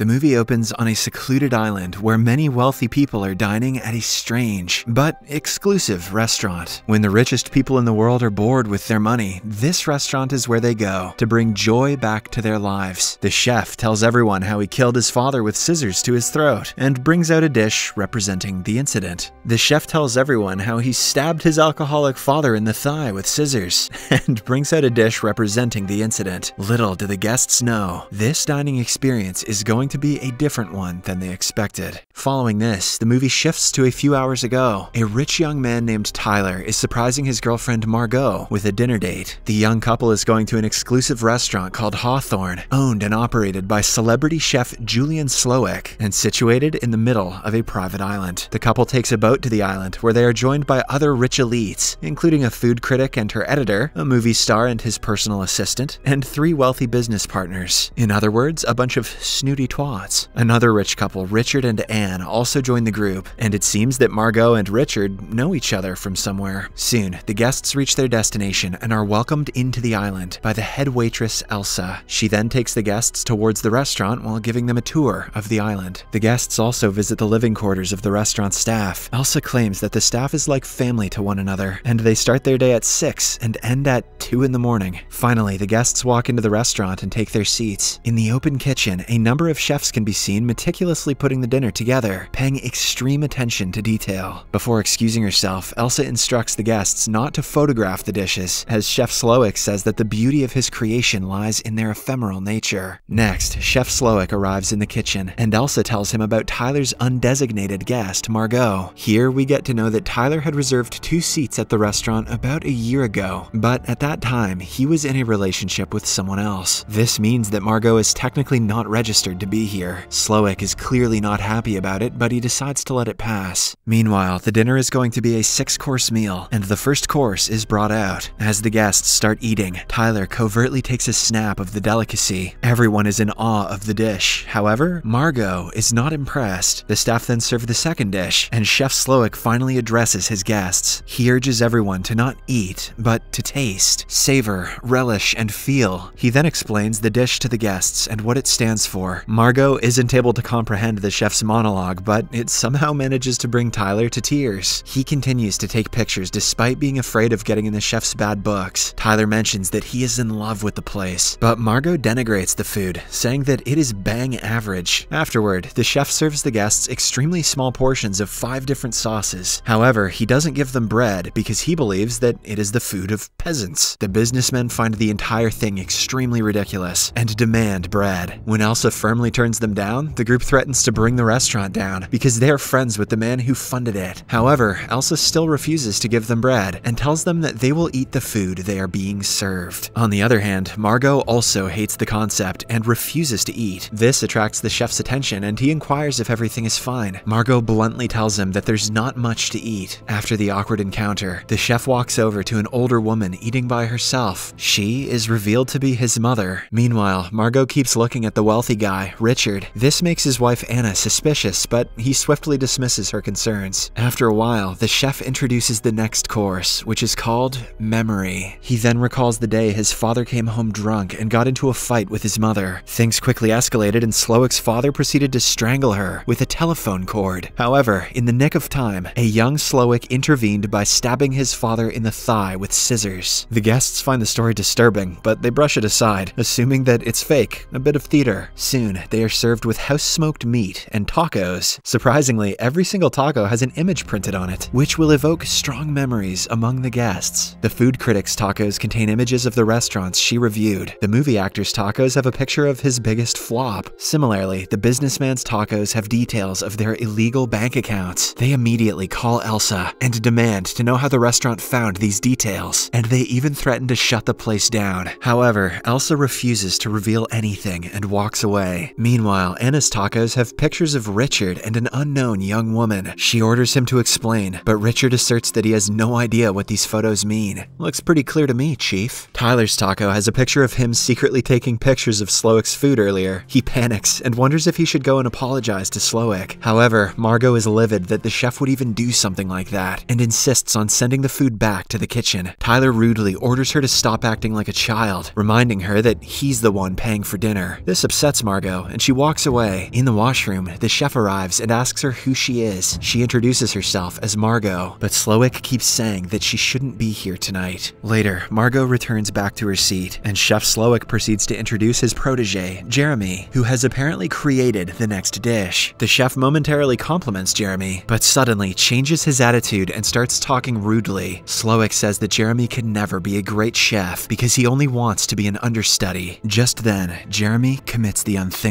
The movie opens on a secluded island where many wealthy people are dining at a strange but exclusive restaurant. When the richest people in the world are bored with their money, this restaurant is where they go to bring joy back to their lives. The chef tells everyone how he killed his father with scissors to his throat and brings out a dish representing the incident. The chef tells everyone how he stabbed his alcoholic father in the thigh with scissors and brings out a dish representing the incident. Little do the guests know, this dining experience is going to be a different one than they expected. Following this, the movie shifts to a few hours ago. A rich young man named Tyler is surprising his girlfriend Margot with a dinner date. The young couple is going to an exclusive restaurant called Hawthorne, owned and operated by celebrity chef Julian Slowik, and situated in the middle of a private island. The couple takes a boat to the island where they are joined by other rich elites, including a food critic and her editor, a movie star and his personal assistant, and three wealthy business partners. In other words, a bunch of snooty twats. Another rich couple, Richard and Anne, also join the group, and it seems that Margot and Richard know each other from somewhere. Soon, the guests reach their destination and are welcomed into the island by the head waitress Elsa. She then takes the guests towards the restaurant while giving them a tour of the island. The guests also visit the living quarters of the restaurant staff. Elsa claims that the staff is like family to one another, and they start their day at 6 and end at 2 in the morning. Finally, the guests walk into the restaurant and take their seats. In the open kitchen, a number of chefs can be seen meticulously putting the dinner together, paying extreme attention to detail. Before excusing herself, Elsa instructs the guests not to photograph the dishes, as Chef Slowik says that the beauty of his creation lies in their ephemeral nature. Next, Chef Slowik arrives in the kitchen, and Elsa tells him about Tyler's undesignated guest, Margot. Here, we get to know that Tyler had reserved two seats at the restaurant about a year ago, but at that time, he was in a relationship with someone else. This means that Margot is technically not registered to be here. Slowik is clearly not happy about it, but he decides to let it pass. Meanwhile, the dinner is going to be a six course meal, and the first course is brought out. As the guests start eating, Tyler covertly takes a snap of the delicacy. Everyone is in awe of the dish. However, Margot is not impressed. The staff then serve the second dish, and Chef Slowik finally addresses his guests. He urges everyone to not eat, but to taste, savor, relish, and feel. He then explains the dish to the guests and what it stands for. Margot isn't able to comprehend the chef's monologue, but it somehow manages to bring Tyler to tears. He continues to take pictures despite being afraid of getting in the chef's bad books. Tyler mentions that he is in love with the place, but Margot denigrates the food, saying that it is bang average. Afterward, the chef serves the guests extremely small portions of five different sauces. However, he doesn't give them bread because he believes that it is the food of peasants. The businessmen find the entire thing extremely ridiculous and demand bread. When Elsa firmly turns them down, the group threatens to bring the restaurant down because they are friends with the man who funded it. However, Elsa still refuses to give them bread and tells them that they will eat the food they are being served. On the other hand, Margot also hates the concept and refuses to eat. This attracts the chef's attention and he inquires if everything is fine. Margot bluntly tells him that there's not much to eat. After the awkward encounter, the chef walks over to an older woman eating by herself. She is revealed to be his mother. Meanwhile, Margot keeps looking at the wealthy guy, Richard. This makes his wife Anna suspicious, but he swiftly dismisses her concerns. After a while, the chef introduces the next course, which is called Memory. He then recalls the day his father came home drunk and got into a fight with his mother. Things quickly escalated and Slowik's father proceeded to strangle her with a telephone cord. However, in the nick of time, a young Slowik intervened by stabbing his father in the thigh with scissors. The guests find the story disturbing, but they brush it aside, assuming that it's fake, a bit of theater. Soon, they are served with house smoked meat and tacos. Surprisingly, every single taco has an image printed on it, which will evoke strong memories among the guests. The food critic's tacos contain images of the restaurants she reviewed. The movie actor's tacos have a picture of his biggest flop. Similarly, the businessman's tacos have details of their illegal bank accounts. They immediately call Elsa and demand to know how the restaurant found these details, and they even threaten to shut the place down. However, Elsa refuses to reveal anything and walks away. Meanwhile, Anna's tacos have pictures of Richard and an unknown young woman. She orders him to explain, but Richard asserts that he has no idea what these photos mean. Looks pretty clear to me, Chief. Tyler's taco has a picture of him secretly taking pictures of Slowik's food earlier. He panics and wonders if he should go and apologize to Slowik. However, Margot is livid that the chef would even do something like that and insists on sending the food back to the kitchen. Tyler rudely orders her to stop acting like a child, reminding her that he's the one paying for dinner. This upsets Margot, And she walks away. In the washroom, the chef arrives and asks her who she is. She introduces herself as Margot, but Slowik keeps saying that she shouldn't be here tonight. Later, Margot returns back to her seat, and Chef Slowik proceeds to introduce his protege, Jeremy, who has apparently created the next dish. The chef momentarily compliments Jeremy, but suddenly changes his attitude and starts talking rudely. Slowik says that Jeremy can never be a great chef because he only wants to be an understudy. Just then, Jeremy commits the unthinkable.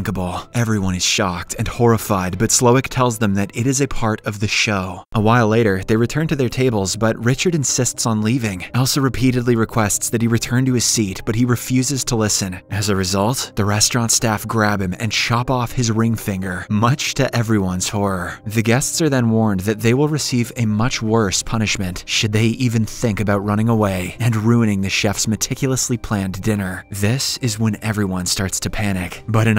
Everyone is shocked and horrified, but Slowik tells them that it is a part of the show. A while later, they return to their tables, but Richard insists on leaving. Elsa repeatedly requests that he return to his seat, but he refuses to listen. As a result, the restaurant staff grab him and chop off his ring finger, much to everyone's horror. The guests are then warned that they will receive a much worse punishment should they even think about running away and ruining the chef's meticulously planned dinner. This is when everyone starts to panic, but an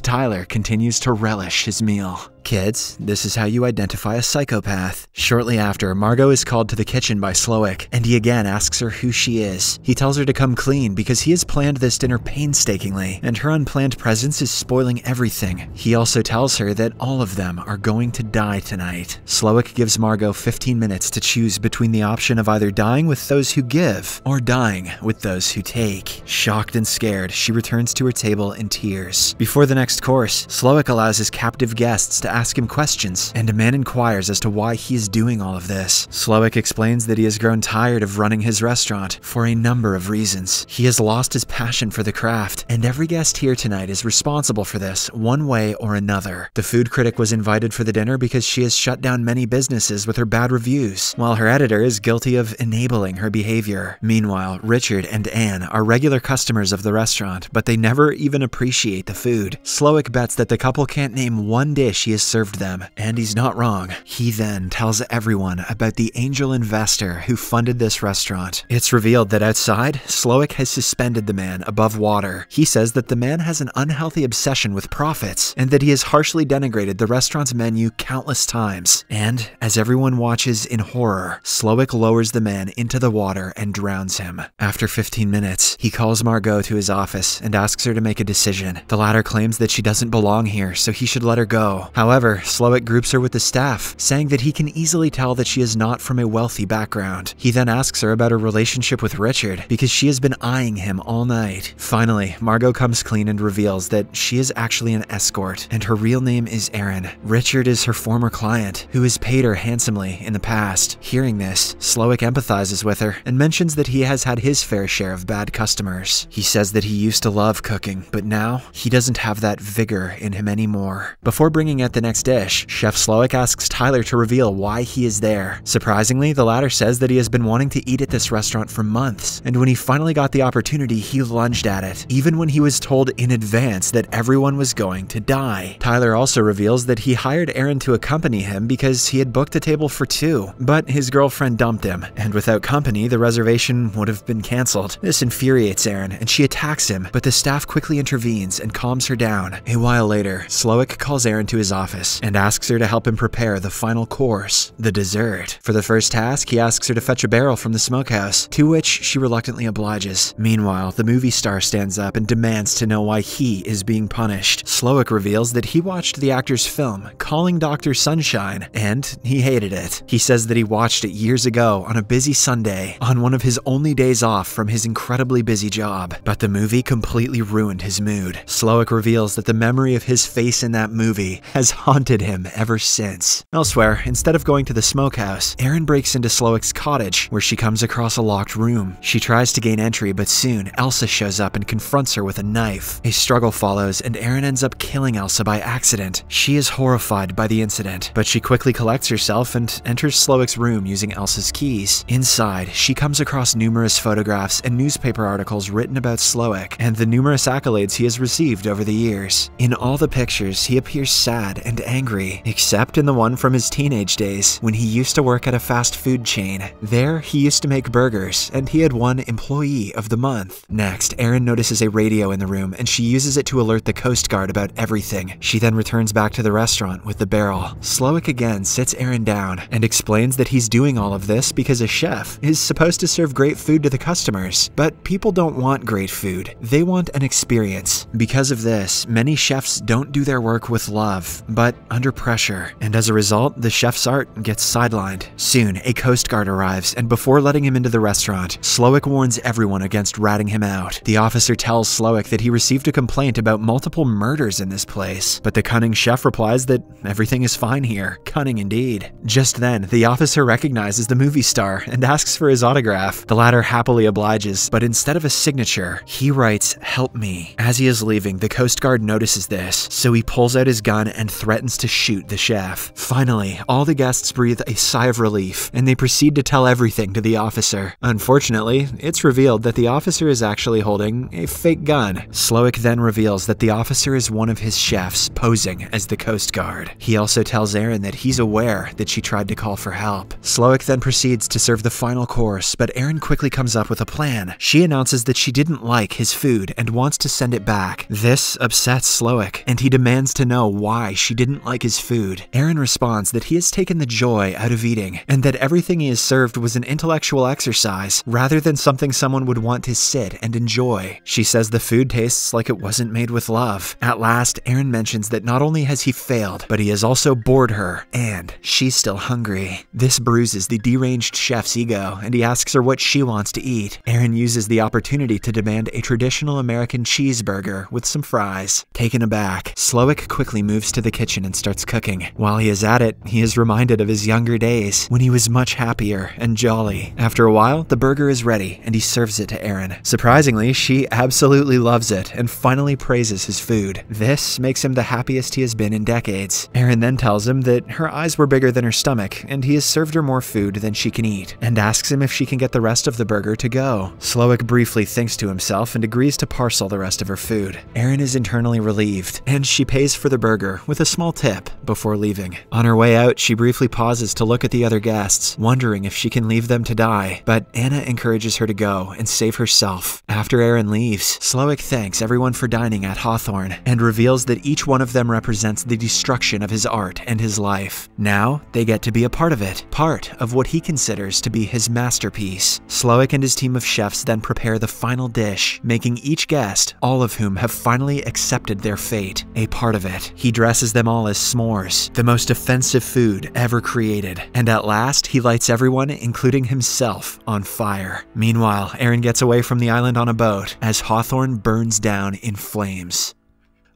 Tyler continues to relish his meal. Kids, this is how you identify a psychopath. Shortly after, Margot is called to the kitchen by Slowik, and he again asks her who she is. He tells her to come clean because he has planned this dinner painstakingly, and her unplanned presence is spoiling everything. He also tells her that all of them are going to die tonight. Slowik gives Margot 15 minutes to choose between the option of either dying with those who give or dying with those who take. Shocked and scared, she returns to her table in tears. Before the next course, Slowik allows his captive guests to ask him questions, and a man inquires as to why he is doing all of this. Slowik explains that he has grown tired of running his restaurant for a number of reasons. He has lost his passion for the craft, and every guest here tonight is responsible for this, one way or another. The food critic was invited for the dinner because she has shut down many businesses with her bad reviews, while her editor is guilty of enabling her behavior. Meanwhile, Richard and Anne are regular customers of the restaurant, but they never even appreciate the food. Slowik bets that the couple can't name one dish he has served them, and he's not wrong. He then tells everyone about the angel investor who funded this restaurant. It's revealed that outside, Slowik has suspended the man above water. He says that the man has an unhealthy obsession with profits, and that he has harshly denigrated the restaurant's menu countless times. And as everyone watches in horror, Slowik lowers the man into the water and drowns him. After 15 minutes, he calls Margot to his office and asks her to make a decision. The latter claims that she doesn't belong here, so he should let her go. However, Slowik groups her with the staff, saying that he can easily tell that she is not from a wealthy background. He then asks her about her relationship with Richard, because she has been eyeing him all night. Finally, Margot comes clean and reveals that she is actually an escort, and her real name is Erin. Richard is her former client, who has paid her handsomely in the past. Hearing this, Slowik empathizes with her and mentions that he has had his fair share of bad customers. He says that he used to love cooking, but now he doesn't have that vigor in him anymore. Before bringing out the next dish, Chef Slowik asks Tyler to reveal why he is there. Surprisingly, the latter says that he has been wanting to eat at this restaurant for months, and when he finally got the opportunity, he lunged at it, even when he was told in advance that everyone was going to die. Tyler also reveals that he hired Erin to accompany him because he had booked a table for two, but his girlfriend dumped him, and without company, the reservation would have been cancelled. This infuriates Erin, and she attacks him, but the staff quickly intervenes and calms her down. A while later, Slowik calls Erin to his office and asks her to help him prepare the final course, the dessert. For the first task, he asks her to fetch a barrel from the smokehouse, to which she reluctantly obliges. Meanwhile, the movie star stands up and demands to know why he is being punished. Slowik reveals that he watched the actor's film, Calling Dr. Sunshine, and he hated it. He says that he watched it years ago on a busy Sunday, on one of his only days off from his incredibly busy job, but the movie completely ruined his mood. Slowik reveals that the memory of his face in that movie has haunted him ever since. Elsewhere, instead of going to the smokehouse, Erin breaks into Slowik's cottage, where she comes across a locked room. She tries to gain entry, but soon Elsa shows up and confronts her with a knife. A struggle follows, and Erin ends up killing Elsa by accident. She is horrified by the incident, but she quickly collects herself and enters Slowik's room using Elsa's keys. Inside, she comes across numerous photographs and newspaper articles written about Slowik and the numerous accolades he has received over the years. In all the pictures, he appears sad and angry, except in the one from his teenage days when he used to work at a fast food chain. There, he used to make burgers, and he had won Employee of the Month. Next, Erin notices a radio in the room and she uses it to alert the Coast Guard about everything. She then returns back to the restaurant with the barrel. Slowik again sits Erin down and explains that he's doing all of this because a chef is supposed to serve great food to the customers. But people don't want great food, they want an experience. Because of this, many chefs don't do their work with love, but under pressure, and as a result, the chef's art gets sidelined. Soon, a Coast Guard arrives, and before letting him into the restaurant, Slowik warns everyone against ratting him out. The officer tells Slowik that he received a complaint about multiple murders in this place, but the cunning chef replies that everything is fine here. Cunning indeed. Just then, the officer recognizes the movie star and asks for his autograph. The latter happily obliges, but instead of a signature, he writes, Help me. As he is leaving, the Coast Guard notices this, so he pulls out his gun and threatens to shoot the chef. Finally, all the guests breathe a sigh of relief, and they proceed to tell everything to the officer. Unfortunately, it's revealed that the officer is actually holding a fake gun. Slowik then reveals that the officer is one of his chefs, posing as the Coast Guard. He also tells Erin that he's aware that she tried to call for help. Slowik then proceeds to serve the final course, but Erin quickly comes up with a plan. She announces that she didn't like his food and wants to send it back. This upsets Slowik, and he demands to know why she didn't like his food. Erin responds that he has taken the joy out of eating, and that everything he has served was an intellectual exercise rather than something someone would want to sit and enjoy. She says the food tastes like it wasn't made with love. At last, Erin mentions that not only has he failed, but he has also bored her, and she's still hungry. This bruises the deranged chef's ego, and he asks her what she wants to eat. Erin uses the opportunity to demand a traditional American cheeseburger with some fries. Taken aback, Slowik quickly moves to the kitchen and starts cooking. While he is at it, he is reminded of his younger days when he was much happier and jolly. After a while, the burger is ready and he serves it to Erin. Surprisingly, she absolutely loves it and finally praises his food. This makes him the happiest he has been in decades. Erin then tells him that her eyes were bigger than her stomach and he has served her more food than she can eat, and asks him if she can get the rest of the burger to go. Slowik briefly thinks to himself and agrees to parcel the rest of her food. Erin is internally relieved, and she pays for the burger with a small tip before leaving. On her way out, she briefly pauses to look at the other guests, wondering if she can leave them to die, but Anna encourages her to go and save herself. After Erin leaves, Slowik thanks everyone for dining at Hawthorne and reveals that each one of them represents the destruction of his art and his life. Now, they get to be a part of it, part of what he considers to be his masterpiece. Slowik and his team of chefs then prepare the final dish, making each guest, all of whom have finally accepted their fate, a part of it. He dresses them all as s'mores, the most offensive food ever created, and at last he lights everyone, including himself, on fire. Meanwhile, Erin gets away from the island on a boat as Hawthorne burns down in flames.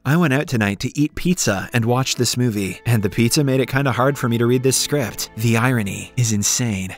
I went out tonight to eat pizza and watch this movie, and the pizza made it kinda hard for me to read this script. The irony is insane.